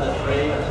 the three.